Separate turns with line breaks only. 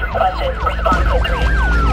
requested response in three.